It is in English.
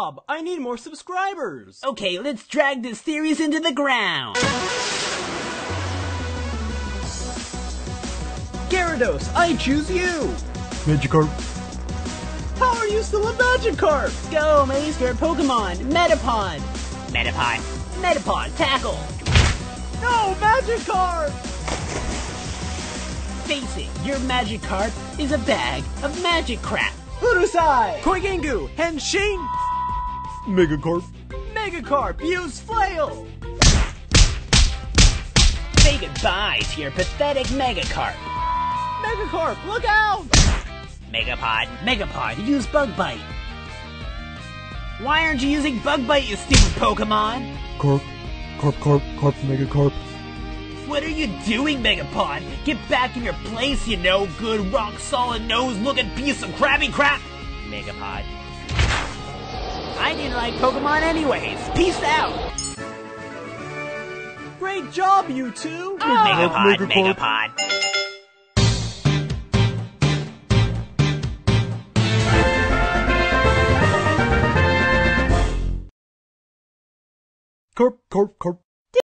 job! I need more subscribers! Okay, let's drag this series into the ground. Gyarados, I choose you! Magikarp. How are you still a Magikarp? Go, my least favorite Pokemon, Metapod. Metapod. Metapod, tackle. No, Magikarp! Face it, your Magikarp is a bag of magic crap. Urusai! Koigengu, Henshin! Megakarp. Megakarp, use Flail! Say goodbye to your pathetic Megakarp. Megakarp, look out! Megapod, Megapod, use Bug Bite. Why aren't you using Bug Bite, you stupid Pokemon? Carp. Carp, carp, carp, Megakarp. What are you doing, Megapod? Get back in your place, you no good, rock solid nose looking piece of crabby crap! Megapod. I didn't like Pokemon anyways. Peace out! Great job, you two! Megapod, Megakarp. Megapod. Carp, carp, carp.